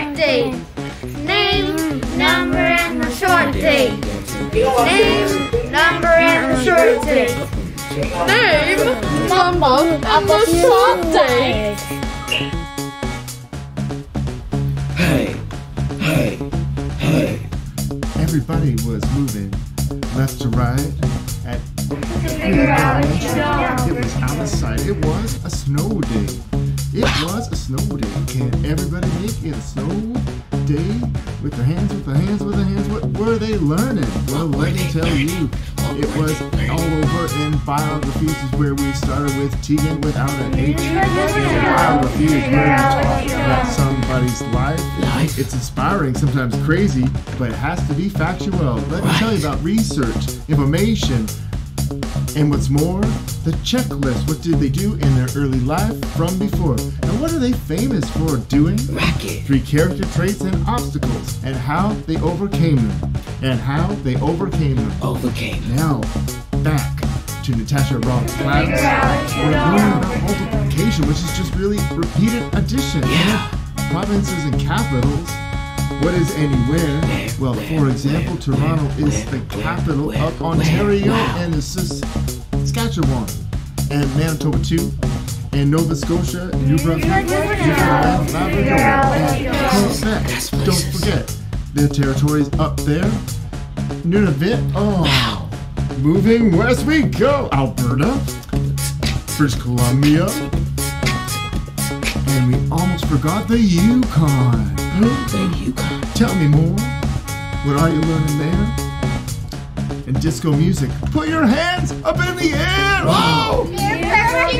short date. Name, number, and the short date. Name, number, and the short date. Name, number, and the short date. Hey, hey, hey. Everybody was moving left to right at it was out of sight. It was a snow day. It was a snow day. Can everybody make it a snow day with their hands, with their hands, with their hands? What were they learning? Well, let me tell you, it was all over in biographies is where we started with Tegan without an H. And biography is where we talk about somebody's life. Life. It's inspiring, sometimes crazy, but it has to be factual. Let me tell you about research, information, and what's more, the checklist. What did they do in their early life from before? And what are they famous for doing? Racket. Three character traits and obstacles, and how they overcame them. And how they overcame them. Overcame. Now, back to Natasha Roth's class. We're learning about multiplication, which is just really repeated addition. Yeah. Provinces and capitals. What is anywhere? Well, for example, Toronto is the capital where, of where? Ontario Wow. and the Saskatchewan and Manitoba too. And Nova Scotia, New Brunswick, Newfoundland, Labrador, and Quebec. Don't forget, the territories up there. Nunavut. Oh, moving west we go. Alberta, British Columbia, and we almost forgot the Yukon. There you go. Tell me more. What are you learning there? And disco music. Put your hands up in the air. Whoa! Oh! You're